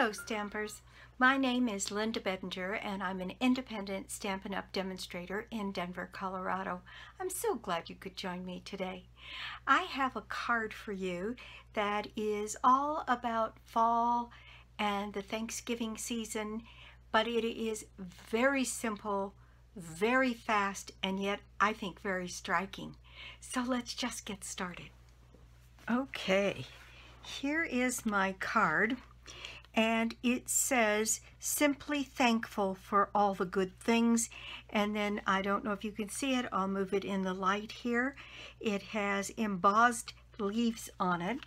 Hello Stampers! My name is Linda Bedinger and I'm an independent Stampin' Up! demonstrator in Denver, Colorado. I'm so glad you could join me today. I have a card for you that is all about fall and the Thanksgiving season, but it is very simple, very fast, and yet I think very striking. So let's just get started. Okay, here is my card and it says simply thankful for all the good things. And then I don't know if you can see it I'll move it in the light here. It has embossed leaves on it.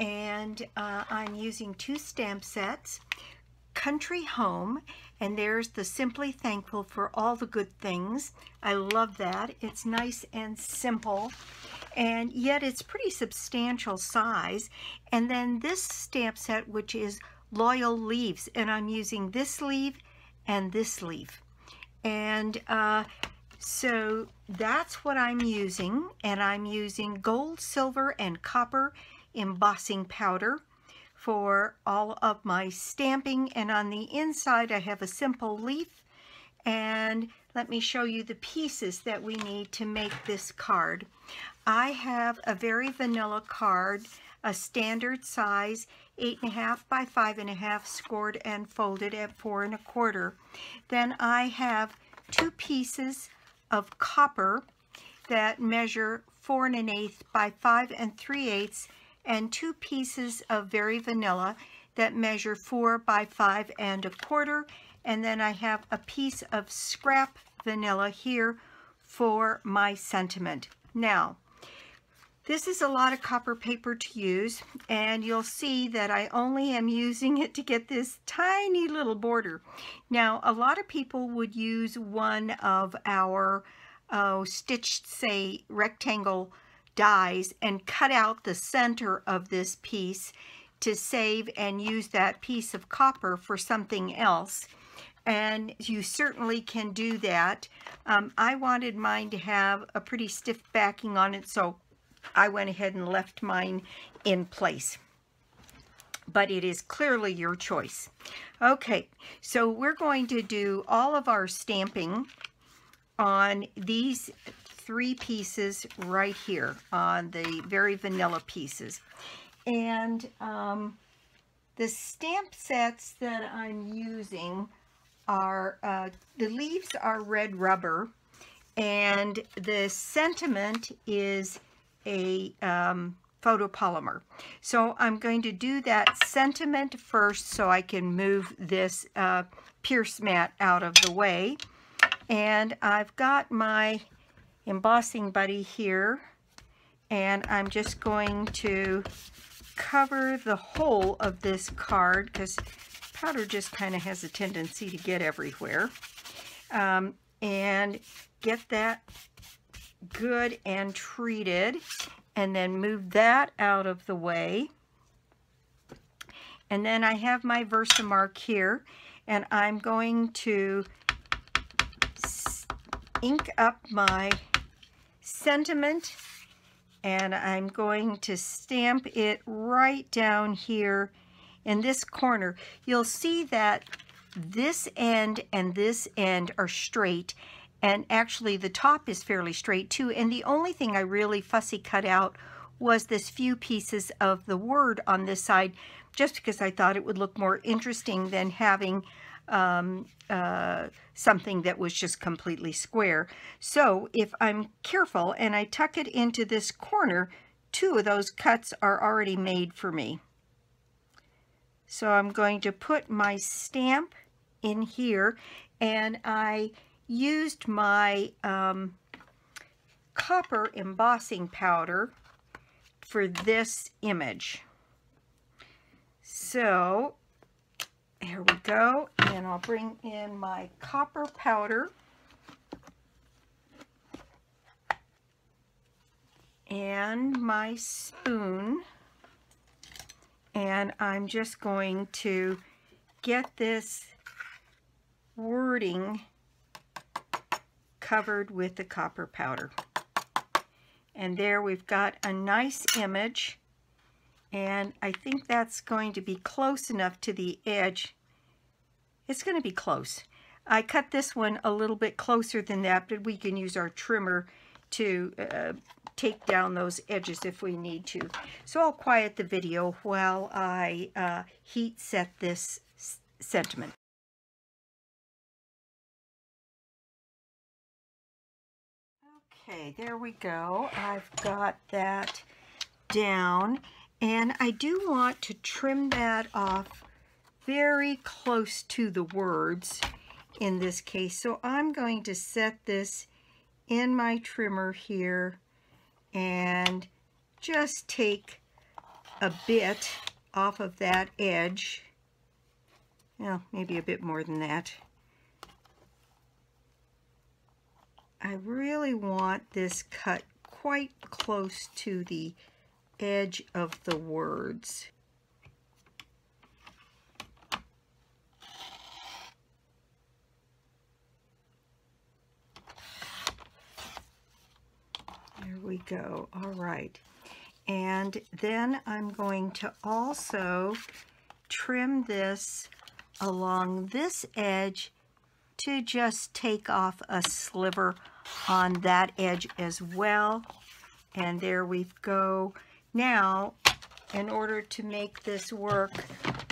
And uh, I'm using two stamp sets country home and there's the simply thankful for all the good things. I love that. It's nice and simple and yet it's pretty substantial size. And then this stamp set which is loyal leaves and I'm using this leaf and this leaf. And uh, so that's what I'm using and I'm using gold silver and copper embossing powder for all of my stamping. And on the inside I have a simple leaf. And let me show you the pieces that we need to make this card. I have a very vanilla card a standard size eight and a half by five and a half scored and folded at four and a quarter. Then I have two pieces of copper that measure four and an eighth by five and three eighths and two pieces of very vanilla that measure four by five and a quarter. And then I have a piece of scrap vanilla here for my sentiment. Now, this is a lot of copper paper to use and you'll see that I only am using it to get this tiny little border. Now a lot of people would use one of our uh, stitched say rectangle dies and cut out the center of this piece to save and use that piece of copper for something else and you certainly can do that. Um, I wanted mine to have a pretty stiff backing on it so I went ahead and left mine in place. But it is clearly your choice. Okay, so we're going to do all of our stamping on these three pieces right here on the very vanilla pieces. And um, the stamp sets that I'm using are, uh, the leaves are red rubber and the sentiment is a um, photopolymer. So I'm going to do that sentiment first so I can move this uh, pierce mat out of the way. And I've got my embossing buddy here and I'm just going to cover the whole of this card because powder just kind of has a tendency to get everywhere um, and get that good and treated and then move that out of the way. And then I have my Versamark here and I'm going to ink up my sentiment and I'm going to stamp it right down here in this corner. You'll see that this end and this end are straight and actually the top is fairly straight too. And the only thing I really fussy cut out was this few pieces of the word on this side, just because I thought it would look more interesting than having um, uh, something that was just completely square. So if I'm careful and I tuck it into this corner, two of those cuts are already made for me. So I'm going to put my stamp in here and I used my um, copper embossing powder for this image. So here we go. And I'll bring in my copper powder. And my spoon. And I'm just going to get this wording covered with the copper powder. And there we've got a nice image And I think that's going to be close enough to the edge. It's going to be close. I cut this one a little bit closer than that, but we can use our trimmer to uh, take down those edges if we need to. So I'll quiet the video while I uh, heat set this sentiment. Okay, there we go. I've got that down. And I do want to trim that off very close to the words in this case. So I'm going to set this in my trimmer here and just take a bit off of that edge. Well, maybe a bit more than that. I really want this cut quite close to the edge of the words. There we go. All right. And then I'm going to also trim this along this edge to just take off a sliver on that edge as well. And there we go. Now, in order to make this work,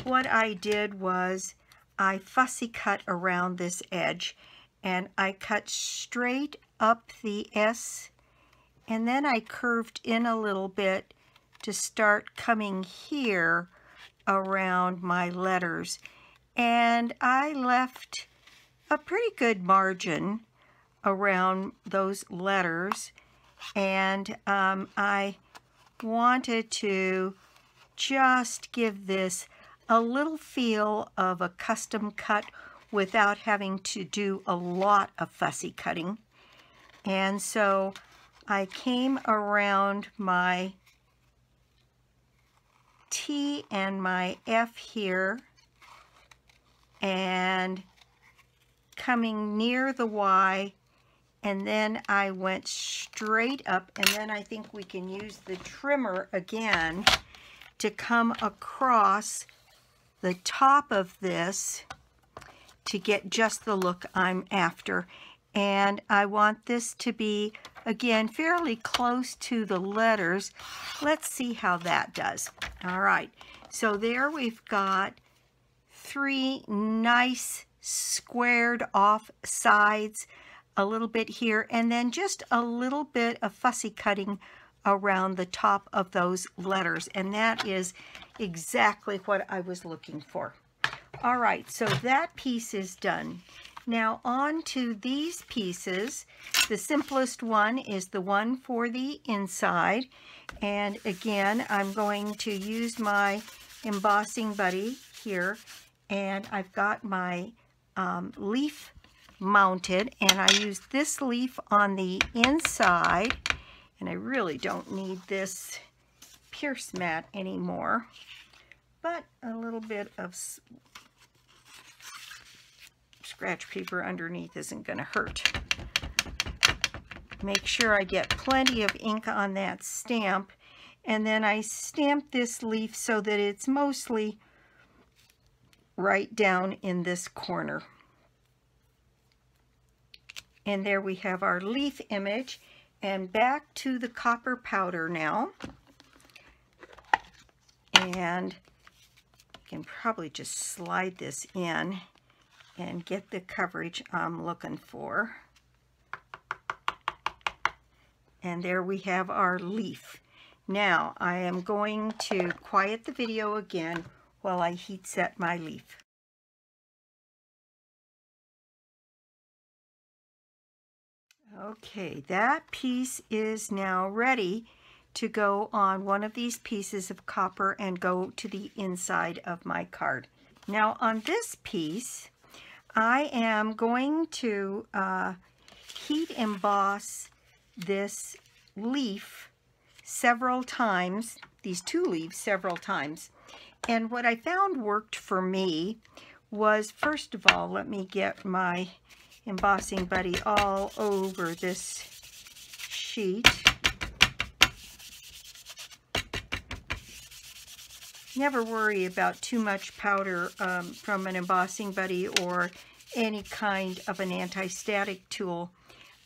what I did was I fussy cut around this edge and I cut straight up the S and then I curved in a little bit to start coming here around my letters and I left a pretty good margin around those letters and um, I wanted to just give this a little feel of a custom cut without having to do a lot of fussy cutting. And so I came around my T and my F here and coming near the Y and then I went straight up and then I think we can use the trimmer again to come across the top of this to get just the look I'm after. And I want this to be again fairly close to the letters. Let's see how that does. All right. So there we've got three nice squared off sides a little bit here, and then just a little bit of fussy cutting around the top of those letters. And that is exactly what I was looking for. All right, so that piece is done. Now on to these pieces. The simplest one is the one for the inside. And again, I'm going to use my embossing buddy here. And I've got my um, leaf mounted and I use this leaf on the inside and I really don't need this pierce mat anymore but a little bit of scratch paper underneath isn't going to hurt. Make sure I get plenty of ink on that stamp and then I stamp this leaf so that it's mostly right down in this corner. And there we have our leaf image. And back to the copper powder now. And you can probably just slide this in and get the coverage I'm looking for. And there we have our leaf. Now I am going to quiet the video again while I heat set my leaf. Okay, that piece is now ready to go on one of these pieces of copper and go to the inside of my card. Now on this piece, I am going to uh, heat emboss this leaf several times, these two leaves several times. And what I found worked for me was, first of all, let me get my embossing buddy all over this sheet. never worry about too much powder um, from an embossing buddy or any kind of an anti-static tool.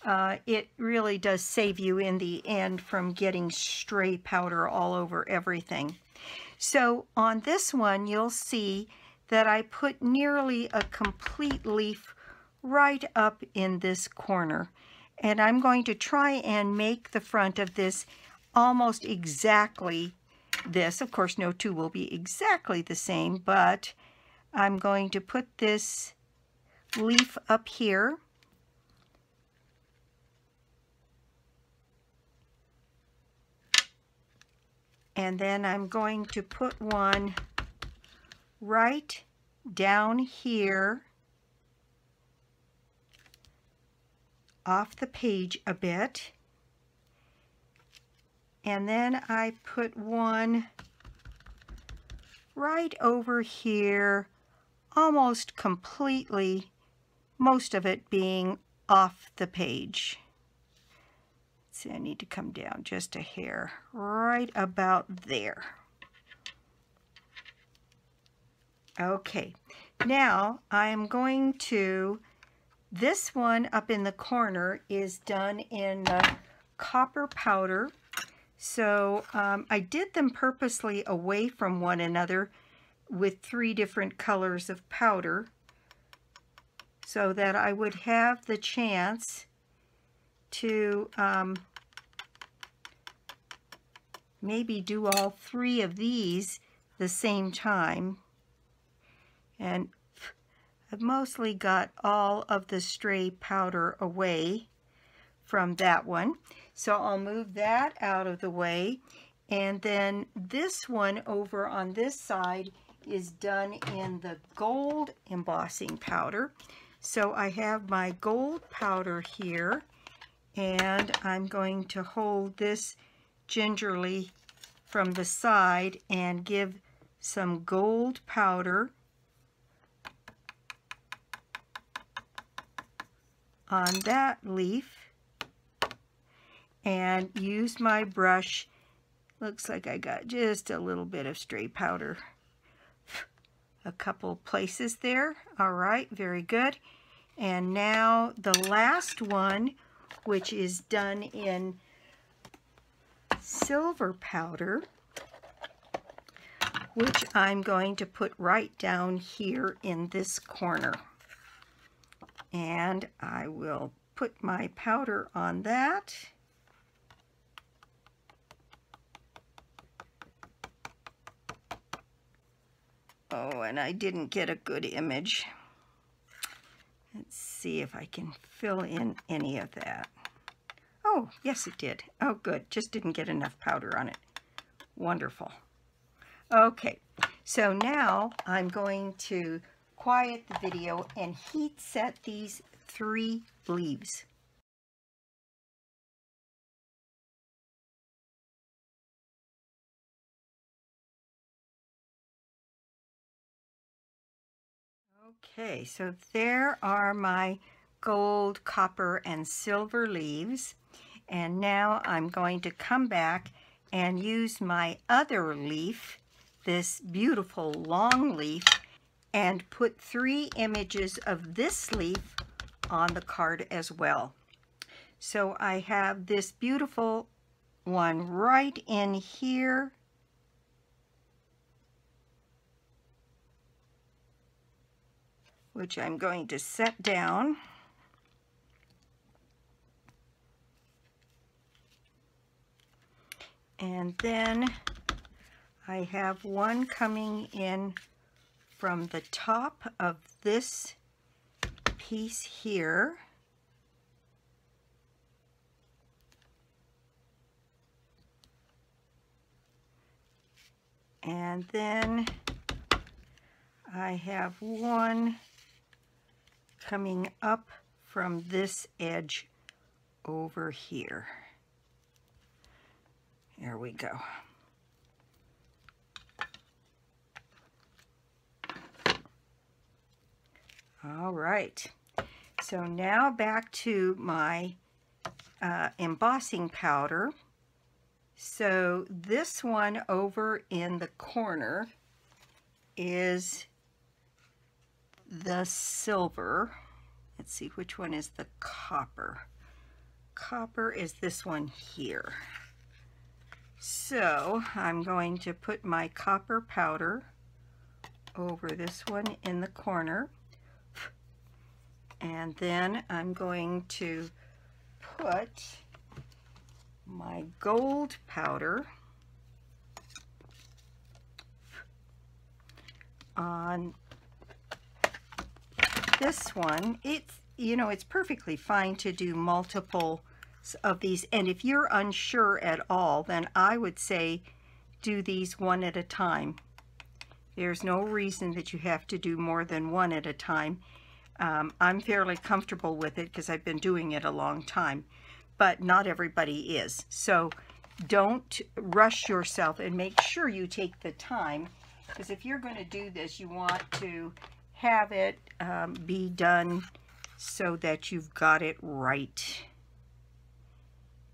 Uh, it really does save you in the end from getting stray powder all over everything. So on this one, you'll see that I put nearly a complete leaf right up in this corner. And I'm going to try and make the front of this almost exactly this. Of course, no two will be exactly the same, but I'm going to put this leaf up here. And then I'm going to put one right down here off the page a bit. And then I put one right over here, almost completely, most of it being off the page. see, I need to come down just a hair, right about there. Okay, now I am going to, this one up in the corner is done in copper powder so um, I did them purposely away from one another with three different colors of powder so that I would have the chance to um, maybe do all three of these the same time. And I've mostly got all of the stray powder away from that one. So I'll move that out of the way. And then this one over on this side is done in the gold embossing powder. So I have my gold powder here and I'm going to hold this gingerly from the side and give some gold powder on that leaf and use my brush. Looks like I got just a little bit of stray powder. A couple places there. All right, very good. And now the last one, which is done in silver powder, which I'm going to put right down here in this corner. And I will put my powder on that. Oh, and I didn't get a good image. Let's see if I can fill in any of that. Oh, yes it did. Oh, good. Just didn't get enough powder on it. Wonderful. Okay, so now I'm going to quiet the video and heat set these three leaves. Okay, so there are my gold, copper, and silver leaves. And now I'm going to come back and use my other leaf, this beautiful long leaf, and put three images of this leaf on the card as well. So I have this beautiful one right in here which I'm going to set down. And then I have one coming in from the top of this piece here. And then I have one coming up from this edge over here. There we go. All right, so now back to my uh, embossing powder. So this one over in the corner, is the silver. Let's see, which one is the copper? Copper is this one here. So I'm going to put my copper powder over this one in the corner. And then I'm going to put my gold powder on this one. It's, you know, it's perfectly fine to do multiple of these. And if you're unsure at all, then I would say do these one at a time. There's no reason that you have to do more than one at a time. Um, I'm fairly comfortable with it because I've been doing it a long time, but not everybody is. So don't rush yourself and make sure you take the time because if you're going to do this, you want to have it um, be done so that you've got it right.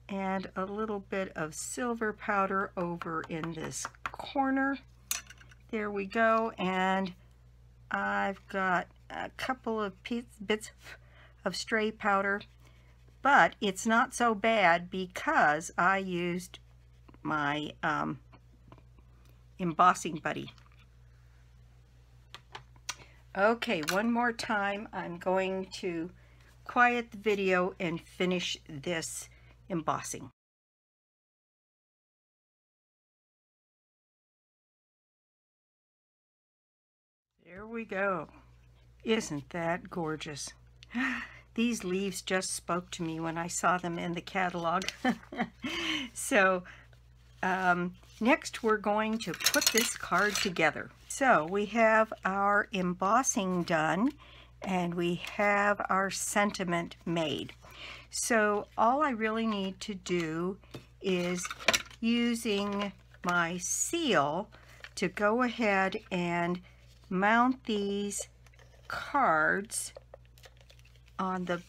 And a little bit of silver powder over in this corner. There we go. And I've got a couple of bits of stray powder, but it's not so bad because I used my um, embossing buddy. Okay, one more time, I'm going to quiet the video and finish this embossing. There we go. Isn't that gorgeous? These leaves just spoke to me when I saw them in the catalog. so um, next we're going to put this card together. So we have our embossing done and we have our sentiment made. So all I really need to do is using my seal to go ahead and mount these cards on the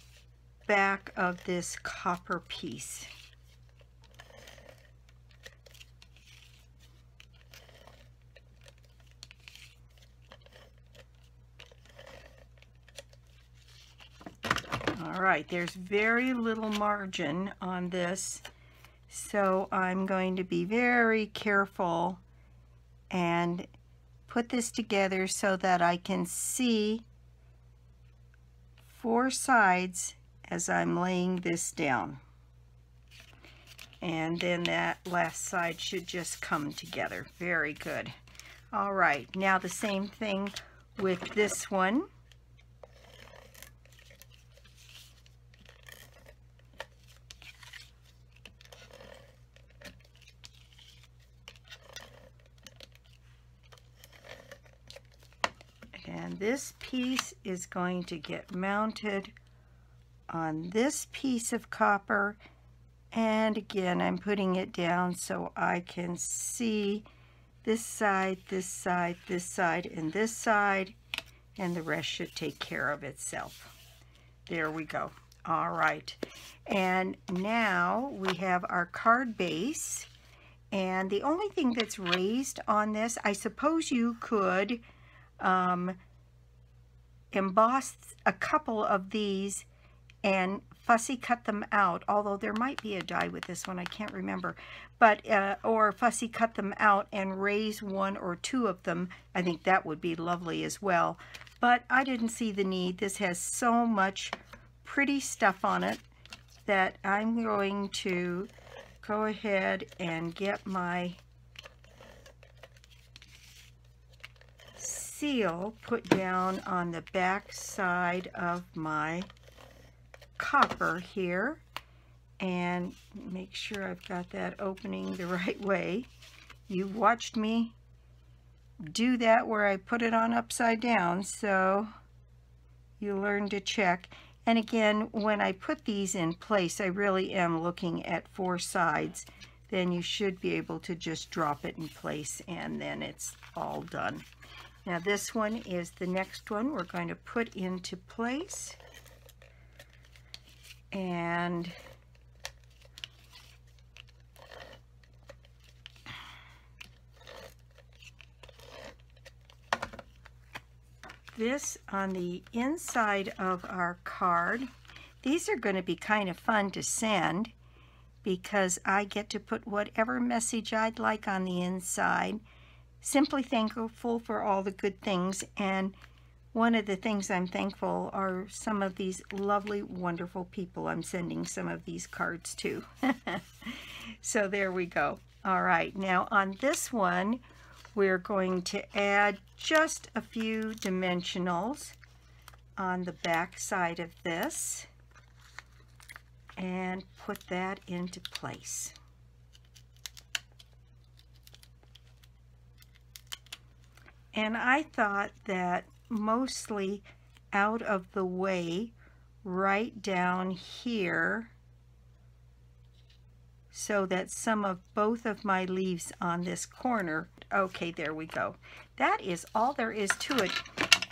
back of this copper piece. All right, there's very little margin on this, so I'm going to be very careful and put this together so that I can see four sides as I'm laying this down. And then that last side should just come together. Very good. All right, now the same thing with this one. And this piece is going to get mounted on this piece of copper. And again, I'm putting it down so I can see this side, this side, this side, and this side. And the rest should take care of itself. There we go. All right. And now we have our card base. And the only thing that's raised on this, I suppose you could um, emboss a couple of these and fussy cut them out, although there might be a die with this one, I can't remember, but uh, or fussy cut them out and raise one or two of them. I think that would be lovely as well, but I didn't see the need. This has so much pretty stuff on it that I'm going to go ahead and get my seal put down on the back side of my copper here and make sure I've got that opening the right way. You've watched me do that where I put it on upside down so you learn to check. And again, when I put these in place, I really am looking at four sides. Then you should be able to just drop it in place and then it's all done. Now this one is the next one we're going to put into place. And this on the inside of our card. These are going to be kind of fun to send because I get to put whatever message I'd like on the inside. Simply thankful for all the good things and one of the things I'm thankful are some of these lovely, wonderful people I'm sending some of these cards to. so there we go. All right, now on this one, we're going to add just a few dimensionals on the back side of this and put that into place. And I thought that mostly out of the way right down here so that some of both of my leaves on this corner okay there we go. That is all there is to it.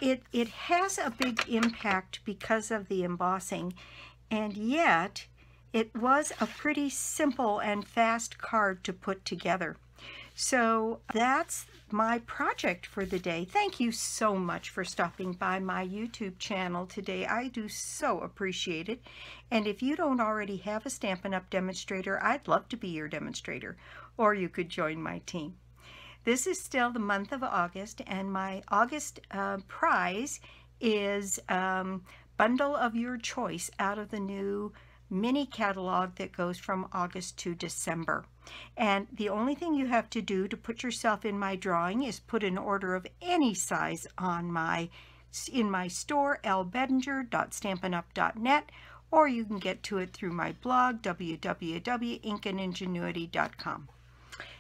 It it has a big impact because of the embossing and yet it was a pretty simple and fast card to put together. So that's my project for the day. Thank you so much for stopping by my YouTube channel today. I do so appreciate it. And if you don't already have a Stampin' Up! demonstrator, I'd love to be your demonstrator. Or you could join my team. This is still the month of August, and my August uh, prize is um, Bundle of Your Choice out of the new mini catalog that goes from August to December. And the only thing you have to do to put yourself in my drawing is put an order of any size on my in my store, lbedinger.stampinup.net, or you can get to it through my blog, www.inkandingenuity.com.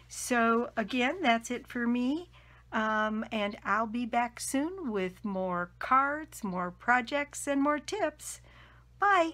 So again, that's it for me. Um, and I'll be back soon with more cards, more projects, and more tips. Bye!